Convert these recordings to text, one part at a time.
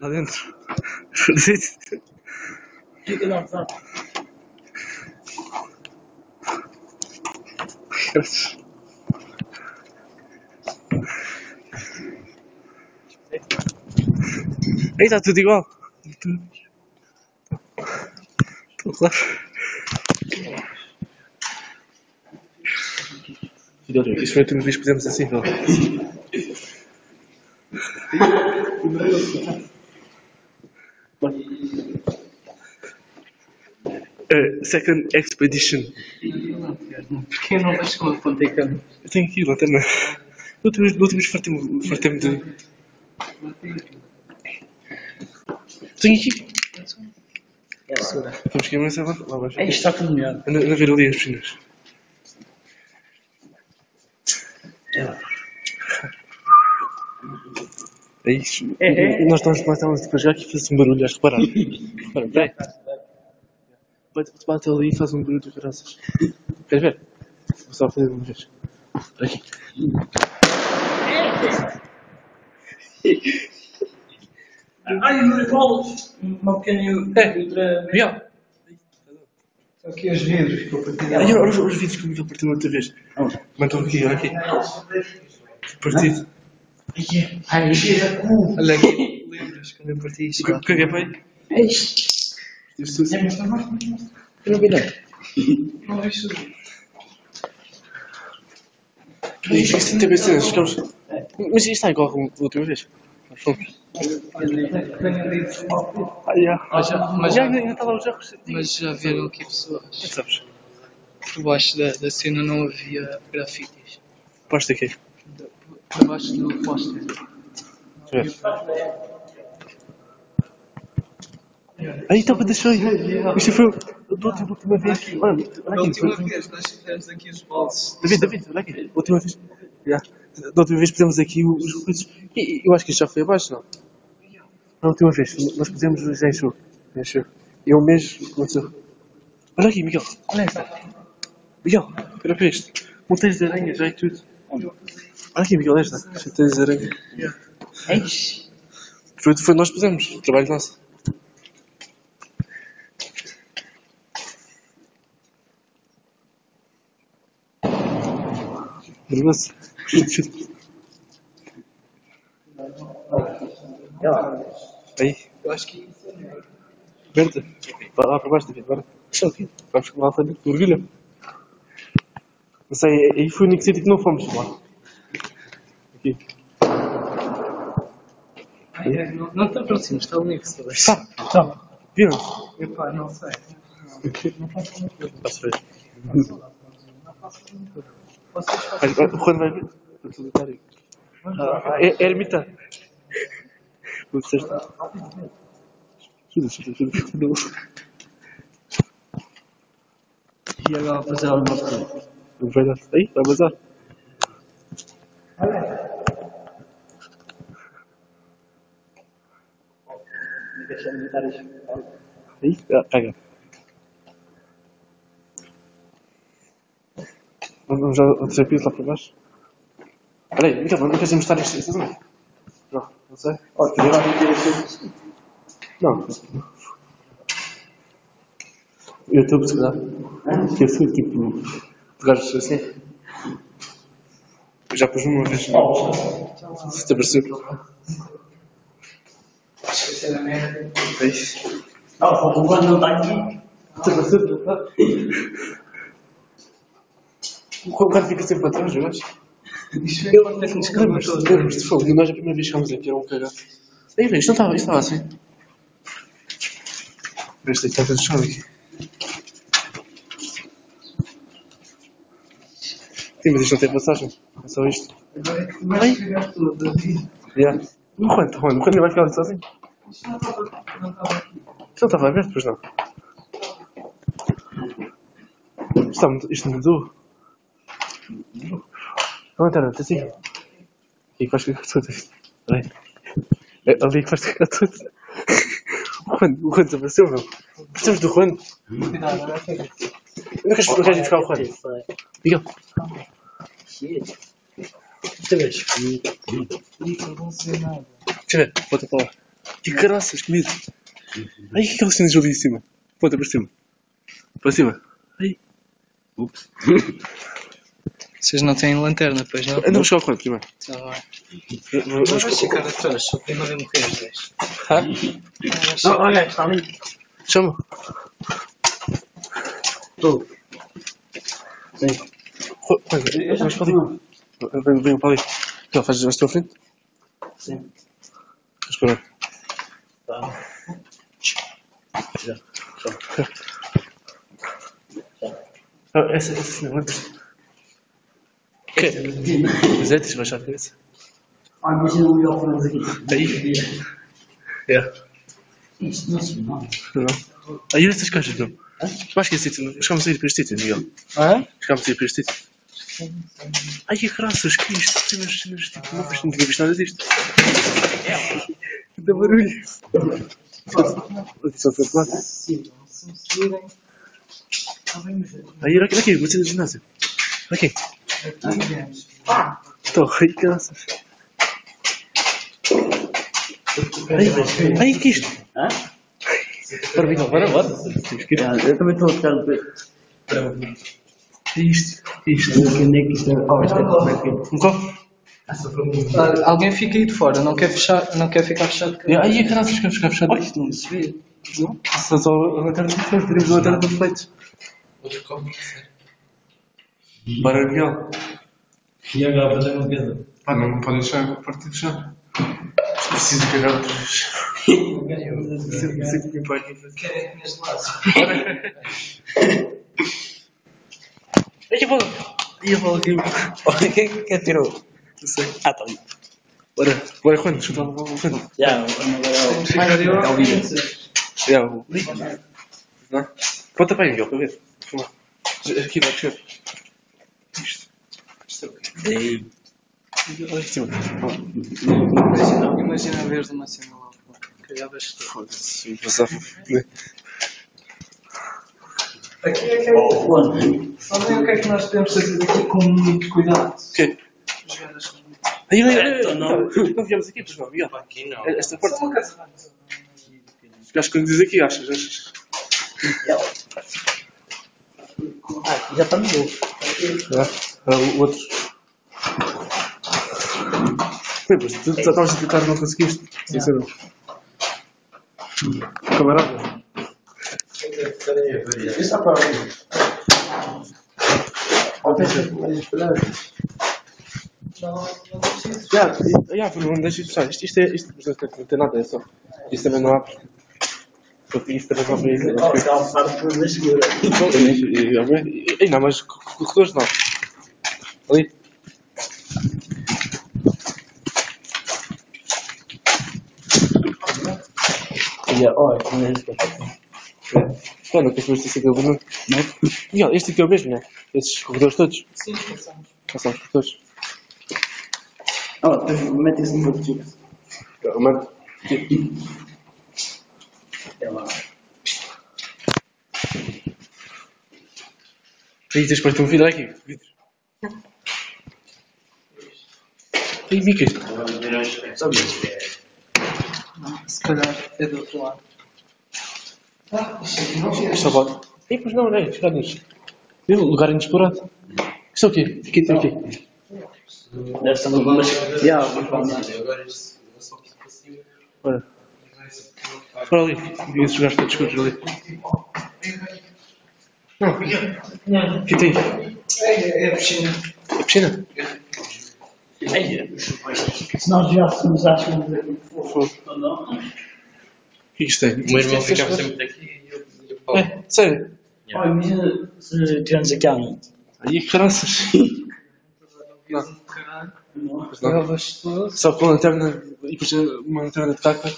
Lá dentro. Fica lá, tá. Aí está tudo igual. Estou claro. Isto foi a última vez que fizemos assim, não? Uh, second expedition. Porquê não vais com a ponta e cama? Eu tenho aqui, lanterna. No último, no último fartei-me fartei de. Tenho aqui. Vamos que mas lá, lá abaixo. É, isto está tudo melhor. Anda, anda a ver ali as piscinas. É isso. É, é. Nós estamos nós estamos para jogar aqui e faz um barulho, has reparado? Repara, peraí. Bate, bate ali e faz um barulho de graças. Queres ver? Vou só fazer uma vez. Espera aqui. Ai, não bolas! Uma pequena É. Miguel! Só aqui os vidros que eu partilhei. Olha, os, os vídeos que o Miguel partiu outra vez. Mas estão aqui, olha aqui. Partido. Ai, Olha aqui. lembras quando eu parti O isto? que- o que é que é pai? É, mas está mais. Eu não vi nada. Não vejo tudo. Isto isto tem. Mas isto está igual como da última vez. Nós. Ah. Mas já- mas já ainda. Mas já viram aqui é pessoas. sabes? Por baixo da, da cena não havia grafites. Posta aqui. Por baixo do póster. Deixa eu ver. Aí estava deixou aí. Isto foi da última, da última vez. Olha, olha aqui. foi- vez nós fizemos aqui os bolsos. David, David, olha aqui. Da última vez. Já. Da última vez pusemos aqui os coisas. E eu acho que isto já foi abaixo, não? Na última vez. Nós pusemos já encheu. Já encheu. E um mês começou. Olha aqui, Miguel. Olha essa. Miguel, olha para isto. Monteiros de aranha, já é tudo. Olha aqui, Miguel, esta. Monteiros de aranha. Eish! Foi, foi nós que pusemos. Trabalho nosso. Nervoso. Aí, Eu acho que aberta. Vai lá para baixo, David, bora. Deixa aqui. Vamos lá para dentro, orgulho. Não sei, aí foi o único sítio que não fomos lá. Aqui. Ai, é, não, não está próximo, está o único que se Tá, tá. Viram? Epá, não sei. Posso ver. Vocês fazem. Olha, o Juan vai ver. O solitário. É, é ermita. O sexto. Ajuda, ajuda, ajuda. ajuda. E agora fazer alguma coisa. Não vai dar. Aí, vai bazar. Aí, ah, pega. Vamos já o terceiro piso lá para baixo. Espera aí, então, não queres mostrar isto? Também? Não, não sei. Olha, eu lá ter aqui. Não. YouTube, se calhar. Que eu sou tipo. de gajos assim. Eu já pus uma vez. Se te apareceu. Não, o Juan não está aqui. Te apareceu? Quando fica sempre para trás, eu acho. Isto é uma das minhas Lembras-te, câmaras. lembras-te, fogo, nós a primeira vez que chegámos aqui era um cagado. Aí, vê, isto não estava, assim. Este aqui está tudo chão aqui. Sim, mas isto não tem passagem. É só isto. Agora é que chegar tudo, David. Yeah. O Juan, Juan, o Juan vai ficar ali sozinho. Isto não estava não estava aqui. Isto não estava aberto, pois não. Isto, está, muito- isto mudou. A lanterna, está assim. Aqui que vais tudo. Espera aí. É ali que vais tudo. O Juan, o Juan desapareceu, meu. Precisamos do Juan. Onde é que queres buscar o Juan? Miguel. Outra vez. Ih, não sei nada. Deixa eu ver, volta para lá. Que caraças, que medo. Ai, que aquela cena de ali em cima. Ponta para cima. Para cima. Ai. Ups. Vocês não têm lanterna, pois não? Anda buscar o quanto primeiro. Tá bem. Vamos Mas vai ficar atrás, só para não morrer 10. Não, olha, está ali. Chama. Estou. Sim. Olha, vamos para ali. Vem, vem para ali. Não, faz mais à tua frente. Sim. Vamos para lá. Tá. Já. Ah, essa, essa? Que? É, a que. É. Não não. Não. Aí estas caixas, não. Eu acho que esse sítio. Chegámos a ir para este sítio, Miguel. Hã? Chegámos a ir para este sítio. Ai, que graças, que é isto? Cenas, cenas, tipo, não, não tinha visto nada disto. Que dá barulho. Só foi para lá. Sim, se me seguirem. Está bem, mas. Aí, olha aqui, olha Ah! Estou, ai, graças. Ai, ai, que isto? Hã? Bora, bora. Temos que ir. Ah, Eu também estou a ficar no peito. Isto? Que é isto? Onde é que isto é? Oh, isto é como é Um copo? Ah, alguém fica aí de fora, não quer, fechar, não quer ficar fechado. É, Ai, graças, ficamos ficar fechado. Isto não se vê. Só só a lanterna de frente, teríamos a lanterna de feitos. Bora, Miguel. E agora fazer uma piada. Pá, não podem deixar a do chão. Preciso cagar outra vez. Sempre sempre me pai. Querem que me laços? Ai, a bola! Ai, a bola caiu. Olha, quem quem tirou? Não sei. Ah, está ali. Bora, bora quando? Chuta quando? Já, agora é o. É o vídeo. É, o. Não? Conta para aí, Miguel, para ver. Vamos lá. Aqui, vai descer. Isto. Isto é o quê? Ei. Olha cima. Imagina, imagina ver uma cena lá fora. Calhavas tu. Foda-se, passava. Aqui é que é. Oh, quando? Sabem o que é que nós temos de fazer aqui com muito cuidado? O quê? Jogar as coisas. Aí, aí, aí, não. Não viemos aqui, pois não, Miguel. Aqui não. Esta Só parte. uma casa. Ficaste escondidos aqui, achas? achas? Ah, já está no novo. Ah, o outro. Lembras, tu já estavas a tentar não conseguiste. Sinceramente. Camarada. Isso está para eu esperar. Já, já, não deixa de fechar. Isto, isto é. Isto não tem nada, é só. Isto também não abre. Porque isto também não abre. Ó, está a parte da segura. Ei, não, mas corredores não. Ali. Ó, como é isso? Que as pessoas dizem que é o Bruno? Não. Miguel, este aqui é o mesmo, né? Esses corredores todos? Sim, passamos. Passamos por todos. Ó, mete isso no pouco de Mano. É lá. Aí tens para ter um vidro aqui. Vidro. Aí, Mickey. Se calhar é do outro lado. Ah, isto aqui não é. Ei, pois não, não é? Ficar nisso. Viu? Lugar inexplorado. Isto é o quê? Aqui, tem aqui. Deve ser uma bomba. Já, vamos lá. Olha. Para ali. E esses gajos todos escuros ali. Não, aqui tem. É, é a piscina. A piscina? Se nós jogássemos, acho que. Fogo. Não. O que é que isto tem? O meu irmão ficava sempre daqui e eu, eu falo. É, sério? Ó, imagina se estivermos aqui à noite. Aí. Um. Pois não. Tudo. Só com a lanterna e depois uma lanterna de caca.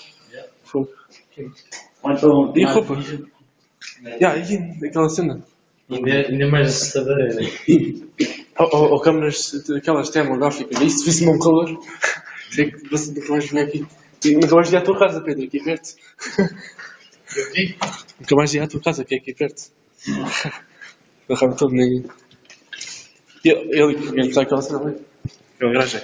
Fogo. Então. E roupa? Já, e aquela cena. Ainda, ainda mais assustador era. Ou, ou, ou câmaras, aquelas termográficas. E isso fosse-me um calor. Sei que você nunca mais vinha aqui. Nunca mais ia à tua casa, Pedro, aqui perto. Vi. Nunca mais ia à tua casa, que é aqui perto. Não ramo todo nem. E ele, ele, está aquela cena ali. Aquela garagem.